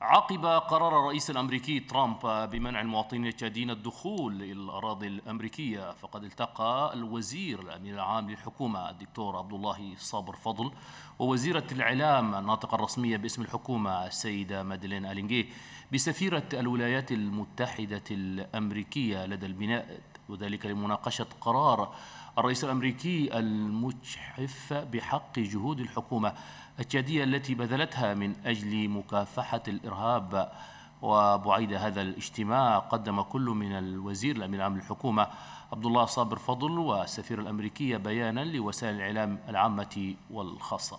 عقب قرار الرئيس الأمريكي ترامب بمنع المواطنين التشاديين الدخول إلى الأراضي الأمريكية فقد التقى الوزير الأمين العام للحكومة الدكتور عبد الله صابر فضل ووزيرة الإعلام الناطقة الرسمية باسم الحكومة السيدة مادلين ألينجي بسفيرة الولايات المتحدة الأمريكية لدى البناء وذلك لمناقشة قرار الرئيس الأمريكي المجحف بحق جهود الحكومة التشادية التي بذلتها من أجل مكافحة الإرهاب وبعيد هذا الاجتماع قدم كل من الوزير الأمين العام للحكومة عبد الله صابر فضل والسفير الأمريكية بيانا لوسائل الإعلام العامة والخاصة.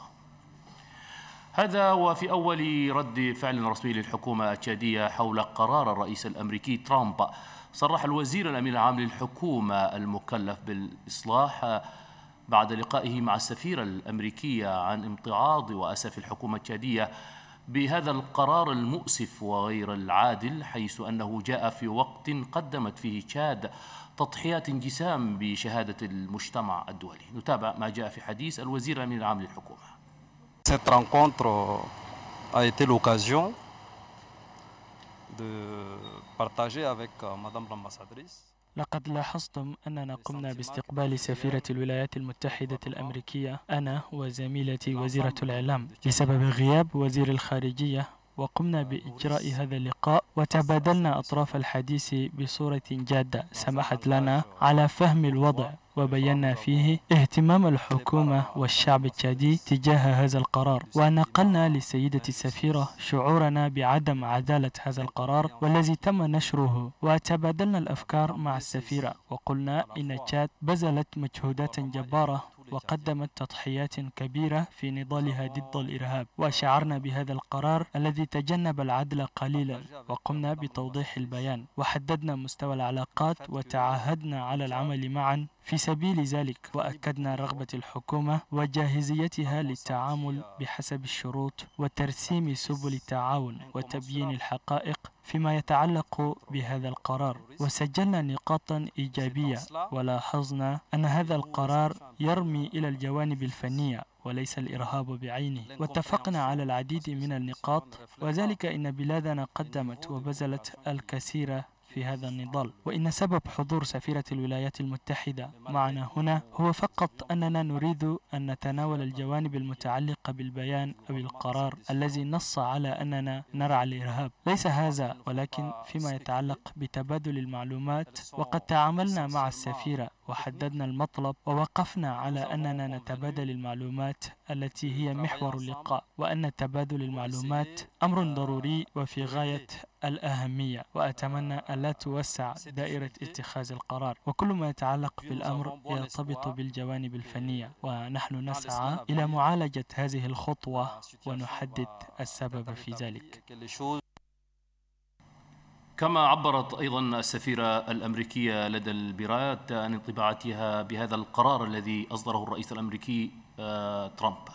هذا وفي أول رد فعل رسمي للحكومة التشادية حول قرار الرئيس الأمريكي ترامب صرح الوزير الأمين العام للحكومة المكلف بالإصلاح بعد لقائه مع السفيرة الأمريكية عن امتعاض وأسف الحكومة التشادية بهذا القرار المؤسف وغير العادل حيث أنه جاء في وقت قدمت فيه تشاد تضحيات انجسام بشهادة المجتمع الدولي. نتابع ما جاء في حديث الوزير الأمين العام للحكومة. Cette rencontre a été l'occasion de l'ambassadrice. لقد لاحظتم أننا قمنا باستقبال سفيرة الولايات المتحدة الأمريكية أنا وزميلتي وزيرة الإعلام. بسبب غياب وزير الخارجية وقمنا بإجراء هذا اللقاء وتبادلنا أطراف الحديث بصورة جادة. سمحت لنا على فهم الوضع. وبينا فيه اهتمام الحكومة والشعب التشادي تجاه هذا القرار. ونقلنا للسيدة السفيرة شعورنا بعدم عدالة هذا القرار والذي تم نشره. وتبادلنا الأفكار مع السفيرة وقلنا إن تشاد بذلت مجهودات جبارة وقدمت تضحيات كبيرة في نضالها ضد الإرهاب وشعرنا بهذا القرار الذي تجنب العدل قليلا وقمنا بتوضيح البيان وحددنا مستوى العلاقات وتعهدنا على العمل معا. في سبيل ذلك وأكدنا رغبة الحكومة وجاهزيتها للتعامل بحسب الشروط وترسيم سبل التعاون وتبيين الحقائق فيما يتعلق بهذا القرار. وسجلنا نقاطا إيجابية ولاحظنا أن هذا القرار يرمي إلى الجوانب الفنية وليس الإرهاب بعينه. واتفقنا على العديد من النقاط وذلك إن بلادنا قدمت وبذلت الكثير في هذا النضال. وإن سبب حضور سفيرة الولايات المتحدة معنا هنا هو فقط أننا نريد أن نتناول الجوانب المتعلقة بالبيان أو القرار الذي نص على أننا نرعى الإرهاب. ليس هذا ولكن فيما يتعلق بتبادل المعلومات وقد تعاملنا مع السفيرة وحددنا المطلب ووقفنا على أننا نتبادل المعلومات التي هي محور اللقاء. وأن تبادل المعلومات أمر ضروري وفي غاية الأهمية وأتمنى ألا توسع دائرة اتخاذ القرار. وكل ما يتعلق بالأمر يرتبط بالجوانب الفنية. ونحن نسعى إلى معالجة هذه الخطوة ونحدد السبب في ذلك. كما عبرت أيضا السفيرة الأمريكية لدى البرايات عن انطباعاتها بهذا القرار الذي أصدره الرئيس الأمريكي ترامب.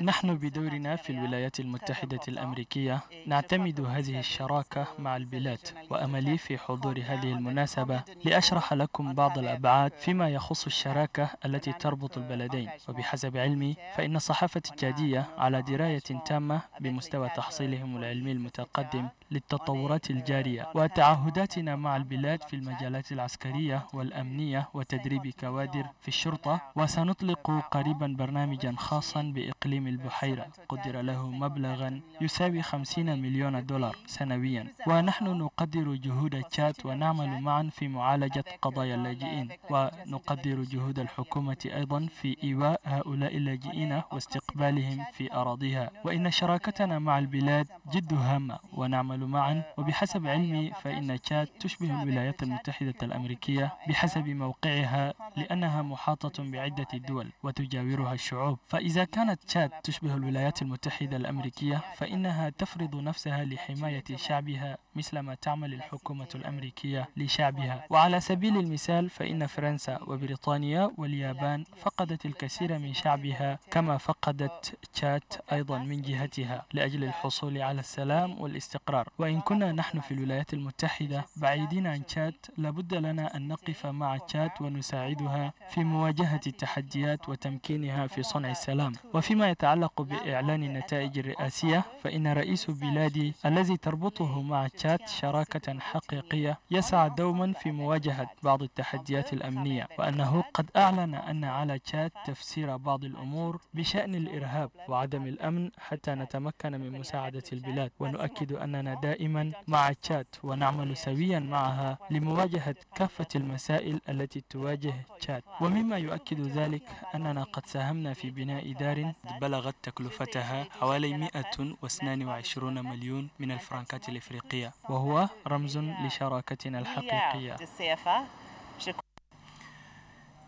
نحن بدورنا في الولايات المتحدة الأمريكية نعتمد هذه الشراكة مع البلاد وأملي في حضور هذه المناسبة لأشرح لكم بعض الأبعاد فيما يخص الشراكة التي تربط البلدين. وبحسب علمي فإن الصحافة التشادية على دراية تامة بمستوى تحصيلهم العلمي المتقدم للتطورات الجارية وتعهداتنا مع البلاد في المجالات العسكرية والأمنية وتدريب كوادر في الشرطة وسنطلق قريبا برنامجا خاصا بإقليم البحيرة قدر له مبلغا يساوي 50 مليون دولار سنويا ونحن نقدر جهود تشاد ونعمل معا في معالجة قضايا اللاجئين ونقدر جهود الحكومة أيضا في إيواء هؤلاء اللاجئين واستقبالهم في أراضيها وإن شراكتنا مع البلاد جد هامة ونعمل معا. وبحسب علمي فإن تشاد تشبه الولايات المتحدة الأمريكية بحسب موقعها لأنها محاطة بعدة دول وتجاورها الشعوب. فإذا كانت تشاد تشبه الولايات المتحدة الأمريكية فإنها تفرض نفسها لحماية شعبها مثل ما تعمل الحكومة الأمريكية لشعبها. وعلى سبيل المثال فإن فرنسا وبريطانيا واليابان فقدت الكثير من شعبها كما فقدت تشاد أيضا من جهتها لأجل الحصول على السلام والاستقرار. وإن كنا نحن في الولايات المتحدة بعيدين عن تشاد لابد لنا أن نقف مع تشاد ونساعدها في مواجهة التحديات وتمكينها في صنع السلام. وفيما يتعلق بإعلان النتائج الرئاسية فإن رئيس بلادي الذي تربطه مع تشاد شراكة حقيقية يسعى دوما في مواجهة بعض التحديات الأمنية وأنه قد أعلن أن على تشاد تفسير بعض الأمور بشأن الإرهاب وعدم الأمن حتى نتمكن من مساعدة البلاد. ونؤكد أننا دائما مع تشاد ونعمل سويا معها لمواجهة كافة المسائل التي تواجه تشاد. ومما يؤكد ذلك أننا قد ساهمنا في بناء دار بلغت تكلفتها حوالي 122 مليون من الفرنكات الإفريقية. وهو رمز لشراكتنا الحقيقية.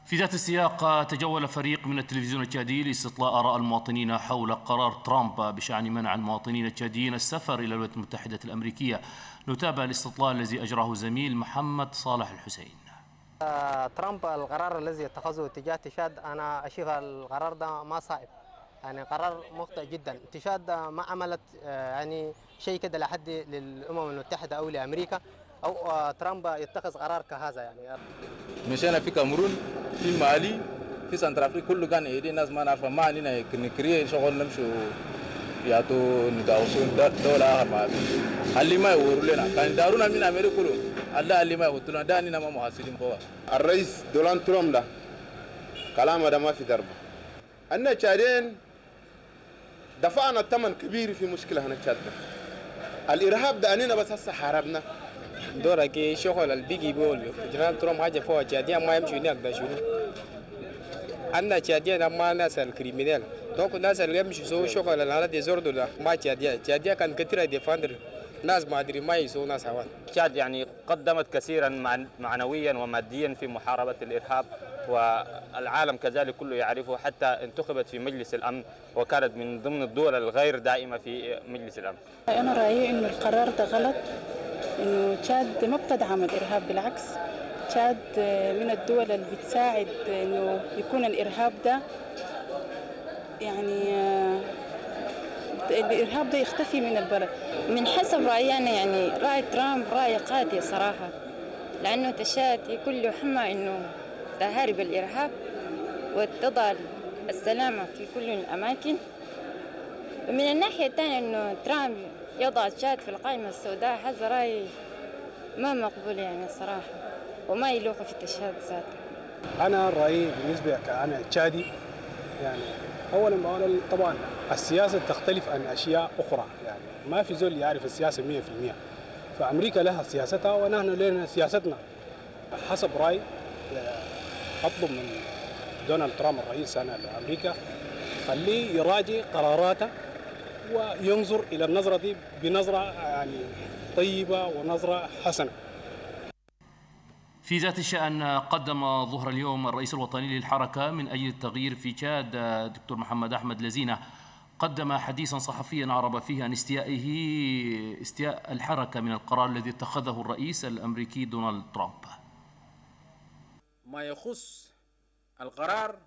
في ذات السياق تجول فريق من التلفزيون التشادي لاستطلاع آراء المواطنين حول قرار ترامب بشأن منع المواطنين التشاديين السفر إلى الولايات المتحدة الأمريكية. نتابع الاستطلاع الذي أجراه زميل محمد صالح الحسين. ترامب القرار الذي اتخذه تجاه تشاد أنا أشوف القرار ده ما صائب. يعني قرار مخطئ جدا. تشاد ما عملت يعني شيء كده لحد للأمم المتحدة أو لأمريكا. أو ترامب يتخذ قرار كهذا يعني. مشينا في كاميرون في مالي في سنترافريك كله كان ايدي ناس ما نعرف ما علينا نكري شغل نمشي ياتو نداوسو دولة ما اللي ما يورو لنا. كان دارونا من أمريكا كله. الله اللي ما يقولنا داني نما محاسبين فوا الرئيس دولان ترامب ده كلامه ده ما في دربه أن تشادين دفعنا الثمن كبير في مشكلة هنا تشاد الإرهاب ده أننا بس هسه حاربنا. دورة كي شغل البيجي بيقول جنرال ترامب حاجة فوق تشادين ما يمشي هناك ده شنو؟ أن تشادين ما ناس الكريمينال. دونك الناس اللي يمشي يسووا شغل الهالات يزوردوا ده ما تشادين تشادين كان كثير ديفاندر. ناس ما أدري ما يسووا ناس هوان. تشاد يعني قدمت كثيرا معنويا وماديا في محاربة الإرهاب. والعالم كذلك كله يعرفه حتى انتخبت في مجلس الأمن وكانت من ضمن الدول الغير دائمة في مجلس الأمن. أنا رأيي إنه القرار ده غلط إنه تشاد ما بتدعم الإرهاب بالعكس تشاد من الدول اللي بتساعد إنه يكون الإرهاب ده يعني الإرهاب ده يختفي من البلد من حسب رأيي أنا يعني رأي ترامب رأي قاضي صراحة لأنه تشاد يكون له حمى إنه تهارب الارهاب وتضع السلامة في كل الأماكن. ومن الناحية الثانية إنه ترامب يضع تشاد في القائمة السوداء هذا رأي ما مقبول يعني صراحة وما يلوق في تشاد ذاته. أنا رأيي بالنسبة كأنا تشادي يعني اولا اولا طبعا السياسة تختلف عن أشياء أخرى يعني ما في زول يعرف السياسة 100% فأمريكا لها سياستها ونحن لنا سياستنا. حسب رأي اطلب من دونالد ترامب الرئيس أنا لامريكا خليه يراجع قراراته وينظر إلى النظرة دي بنظرة يعني طيبة ونظرة حسنة. في ذات الشأن قدم ظهر اليوم الرئيس الوطني للحركة من أجل التغيير في تشاد دكتور محمد أحمد لزينة. قدم حديثا صحفيا عرب فيه عن استيائه استياء الحركة من القرار الذي اتخذه الرئيس الأمريكي دونالد ترامب. ما يخص القرار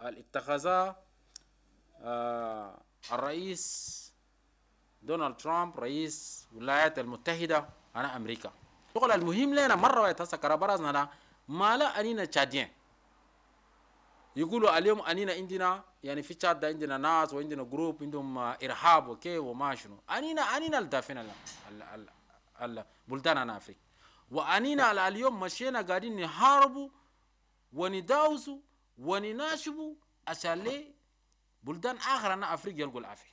اللي اتخذه آه الرئيس دونالد ترامب رئيس الولايات المتحدة أنا أمريكا. شغل المهم لنا مرة برزنا ده ما لا أنينا تشادين. يقولوا اليوم أنينا عندنا يعني في تشاد عندنا ناس وعندنا جروب عندهم إرهاب وكي وما شنو. أنينا أنينا الدافين البلدان أنا أفريقيا وأنينا اليوم مشينا قاعدين نحاربوا ونداوسوا ونناشبوا عشان ليه؟ بلدان آخر أنا أفريقيا يلقوا العافية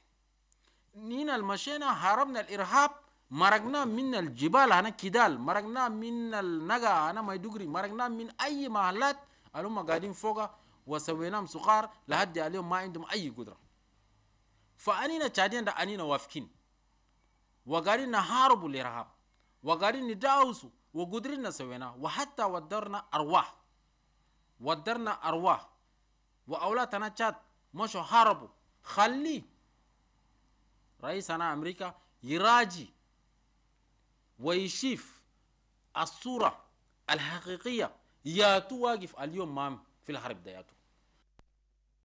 نينا المشينا هربنا الإرهاب مرقنا من الجبال هنا كدال مرقنا من النقا هنا ميدوغري مرقنا من أي محلات اللي قاعدين فوقها وسويناهم سقار لحد اليوم ما عندهم أي قدرة. فأنينا تشادين أنينا وافكين وقاعدين نحاربوا الإرهاب. وقاعدين نداوسوا وقدرنا سويناه وحتى ودرنا أرواح. ودرنا أرواح. وأولادنا تشاد مشوا حاربوا خليه رئيسنا أمريكا يراجي ويشوف الصورة الحقيقية. ياتو واقف اليوم ما في الحرب دياتو